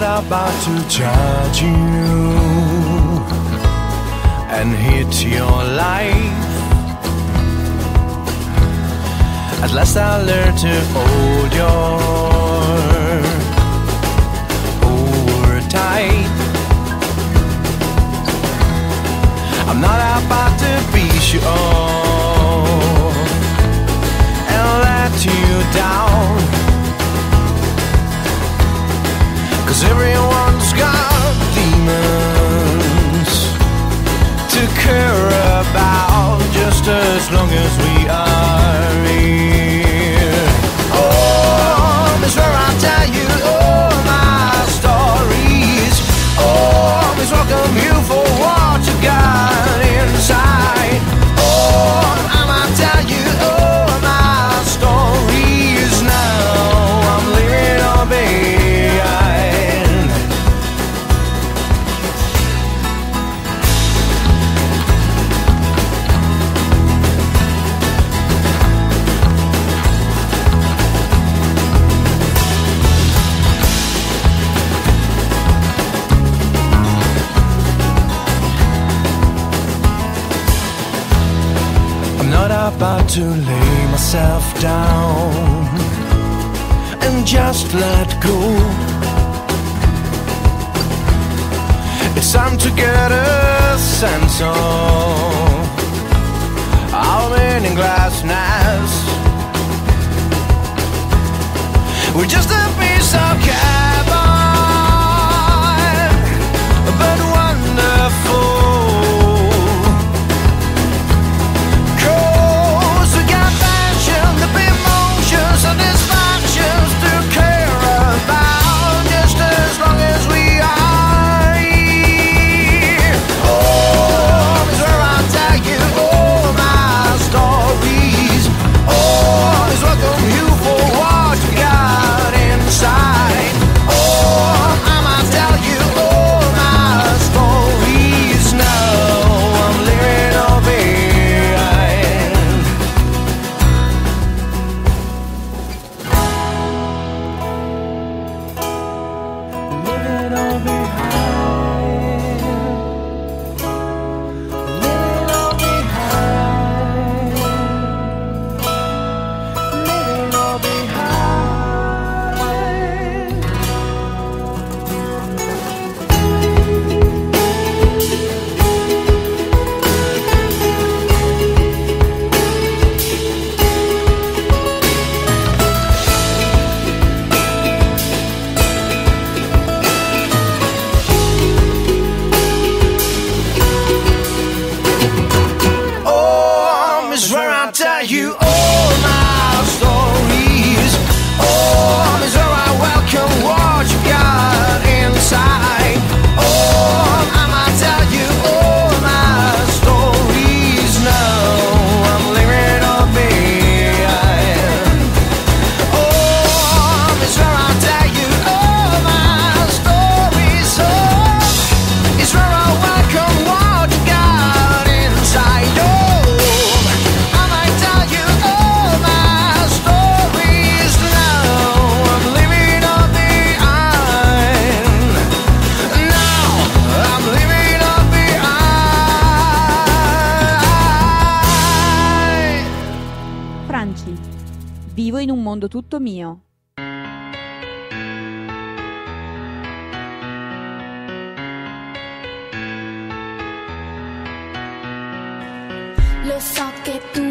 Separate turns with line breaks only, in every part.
not about to charge you and hit your life. At last I learned to hold your over tight. I'm not about to beat you up and let you down. Cause everyone's got demons to care about just as long as we are. about to lay myself down and just let go. It's time to get a sense of our meaninglessness. We're just a piece of cardboard, but
get
through.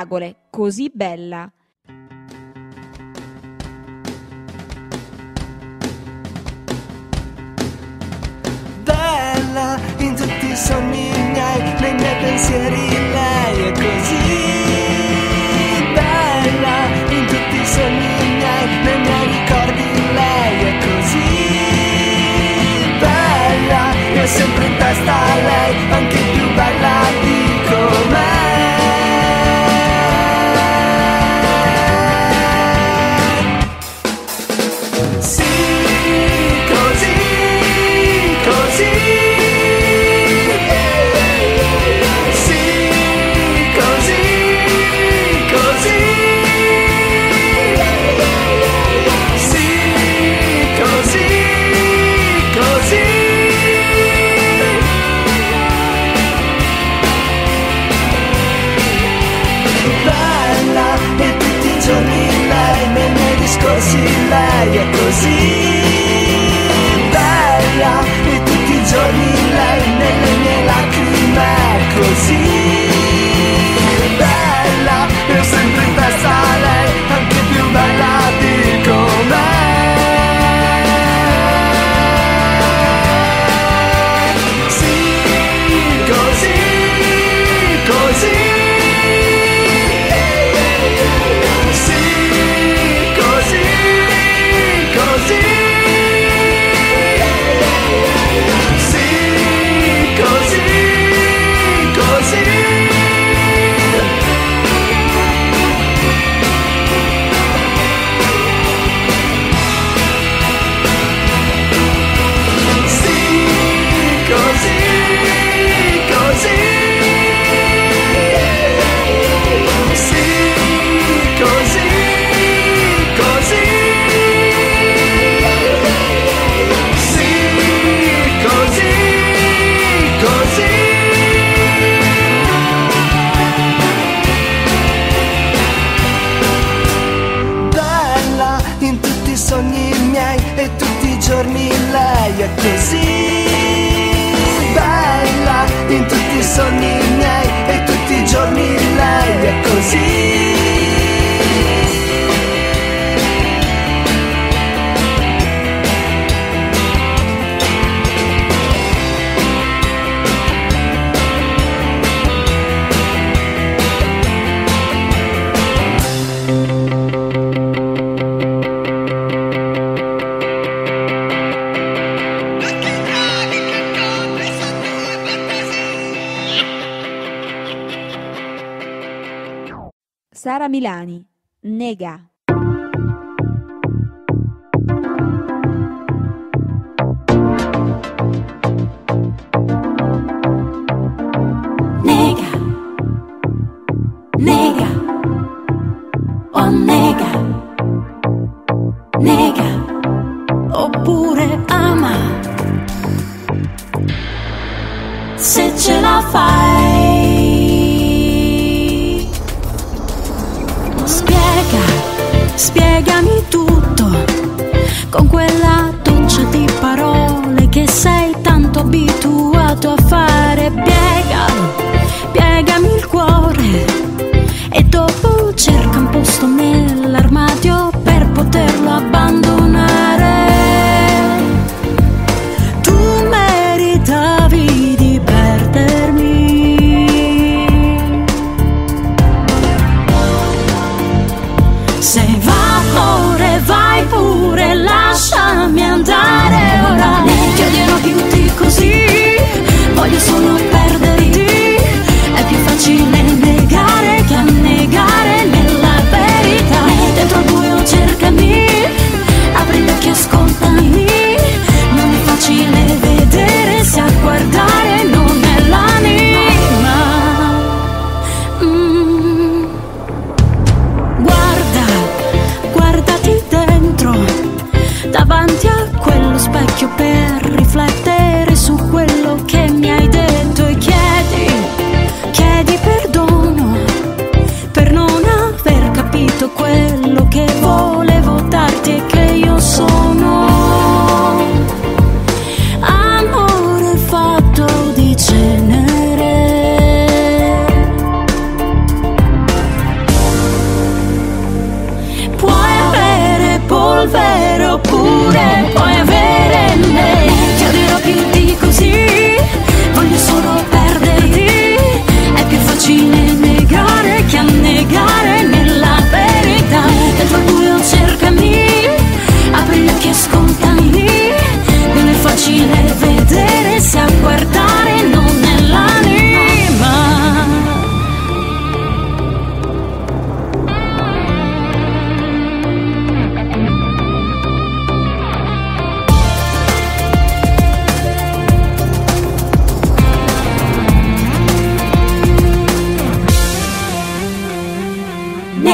fragole, così bella.
Bella in tutti i sogni miei, nei miei pensieri. lei è così. Bella e tutti i giorni lei nelle mie lacrime così.
Sara Milani, Nega.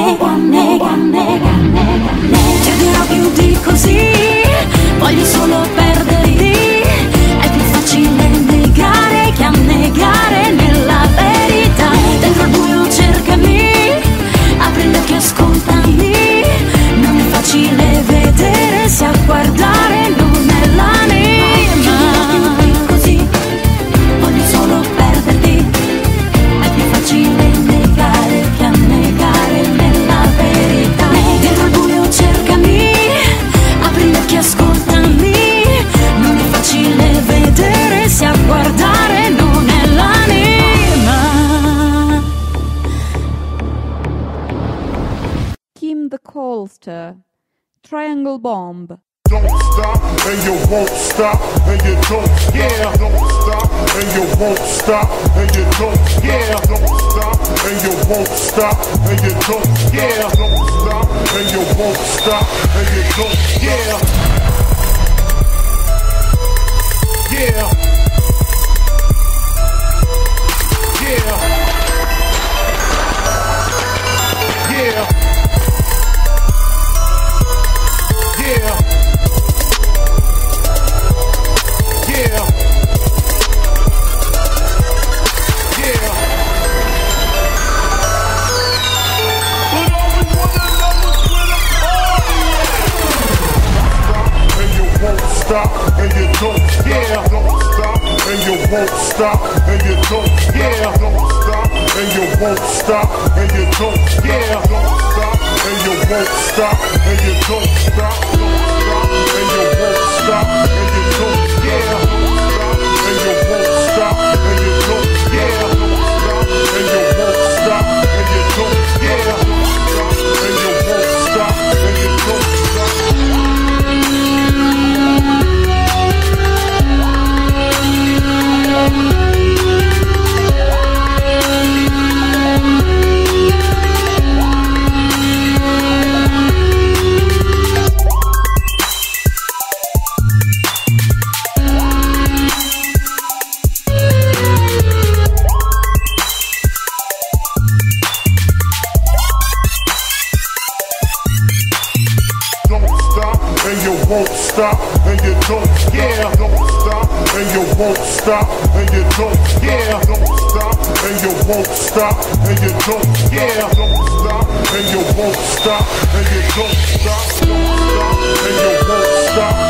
mega,
mega, mega, mega, mega. Ti dirò più di così, voglio solo
bene. Koolster. Triangle Bomb.
Don't stop and you won't stop and you don't yeah. Don't stop and you won't stop and you don't yeah. Don't stop and you won't stop and you don't yeah. Don't stop and you won't stop and you don't yeah. Yeah. Yeah. Yeah stop, and you don't, yeah, don't stop, and you won't stop, and you don't, yeah, don't stop, and you won't stop, and you don't, yeah, don't stop, and you won't stop, and you don't stop, don't stop, and you and you don't stop don't stop and you won't stop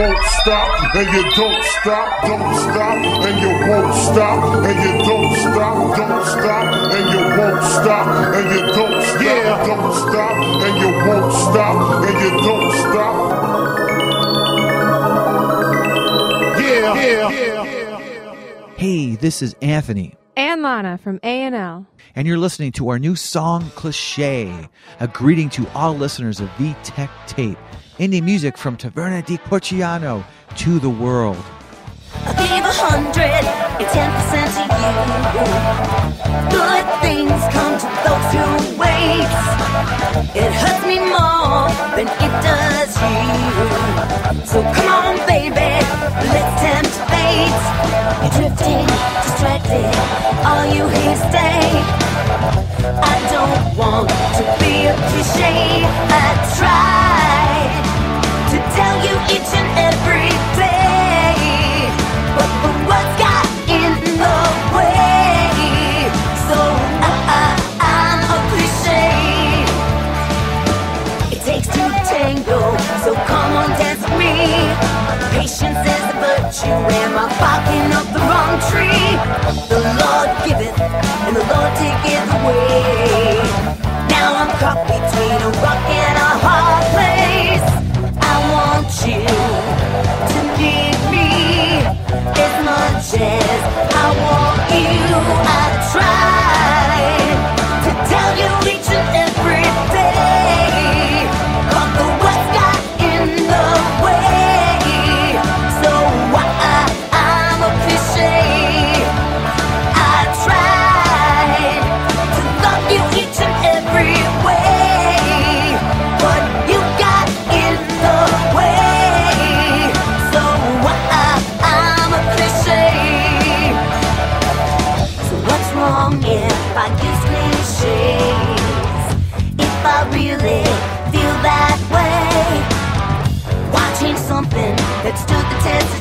Won't stop and you don't stop, don't stop, and you won't stop, and you don't stop, don't stop, and you won't stop, and you don't stop, yeah, don't stop, and you won't stop, and you don't stop. Yeah, yeah, yeah.
Hey, this is Anthony,
and Lana from A&L.
and you're listening to our new song, Cliche, a greeting to all listeners of Vittek Tape, indie music from Taverna di Corciano to the world.
I'll give a hundred and ten percent to you. Good things come to those who wait. It hurts me more than it does you. So come on, baby, let's tempt fate. You're drifting, distracted, you hear stay. I don't want to be a cliche. I you each and every day, but the words got in the way. So I, I, I'm a cliche. It takes two to tango, so come on, dance with me. Patience is a virtue, am I up the wrong tree? The Lord giveth, and the Lord taketh away. Now I'm caught between a rock and a hard as much as I want you. I tried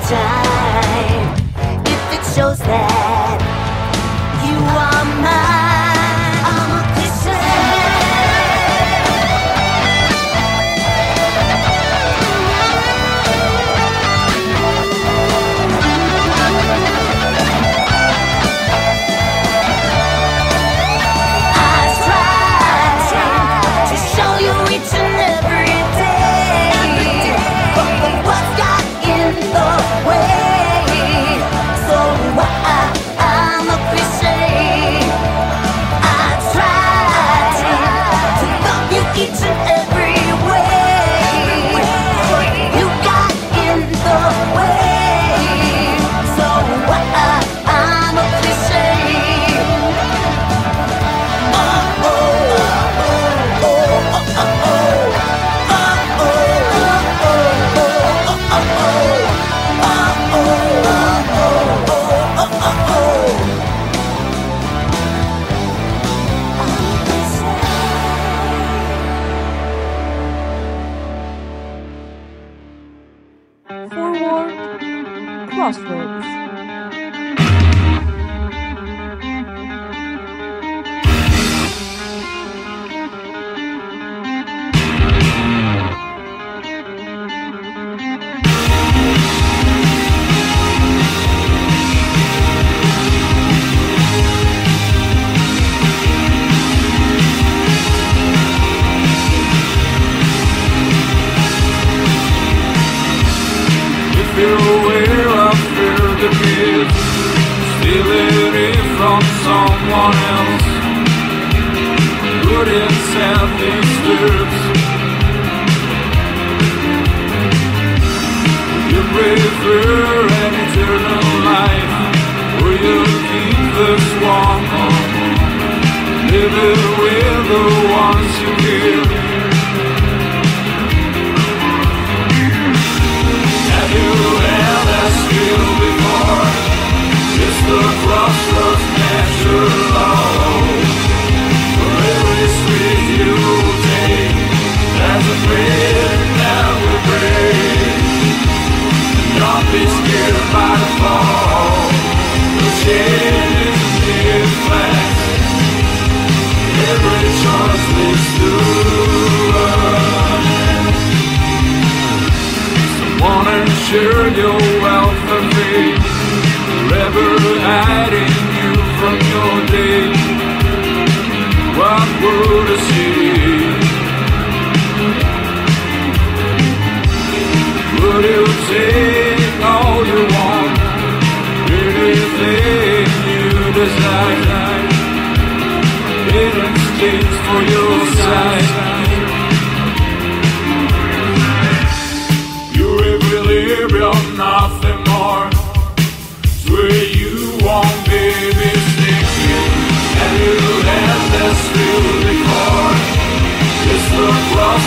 time? If it shows that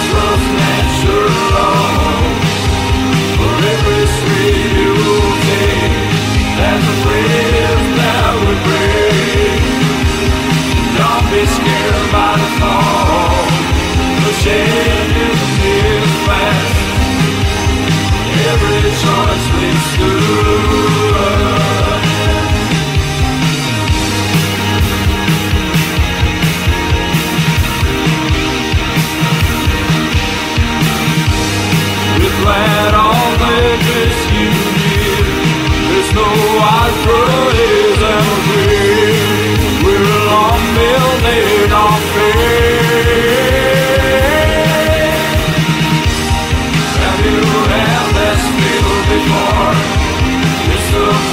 crossroads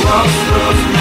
crossroads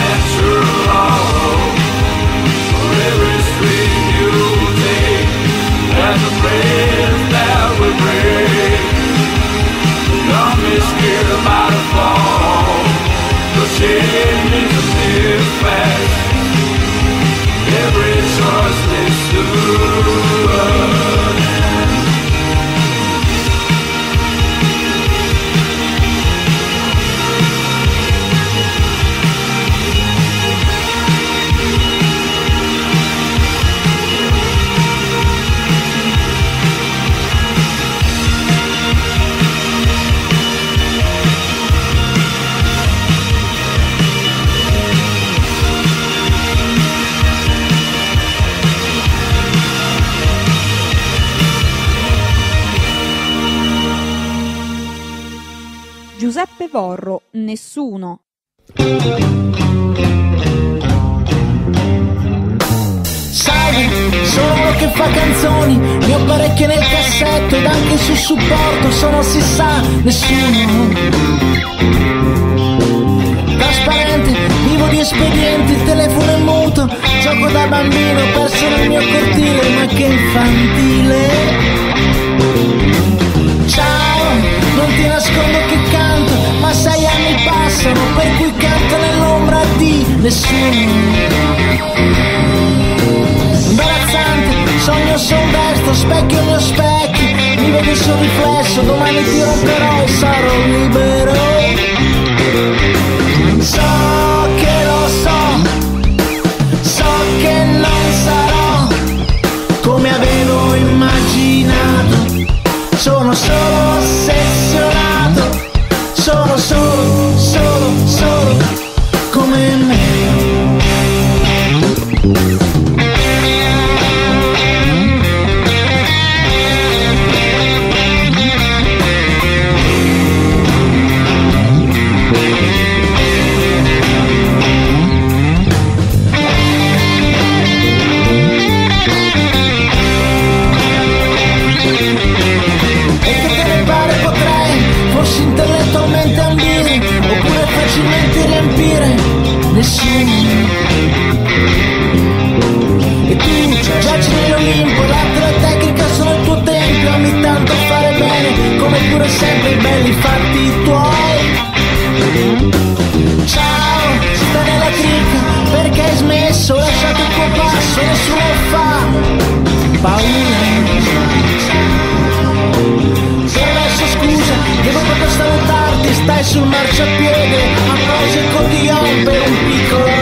Giuseppe Vorro, Nessuno.
Sai, sono uno che fa canzoni, ne ho parecchie nel cassetto ed anche sul supporto sono si sa nessuno. Trasparente, vivo di espedienti, il telefono è muto, gioco da bambino, perso nel mio cortile, ma che infantile. Ciao, non ti nascondo che canto, ma sei anni passano, per cui canto nell'ombra di nessuno. Imbarazzante, sogno son destro, specchio mio specchio, mi vedi sul riflesso, domani ti romperò e sarò libero. So passo nessuno fa paura. Adesso scusa, devo proprio salutarti, stai sul marciapiede, a proposito di per un piccolo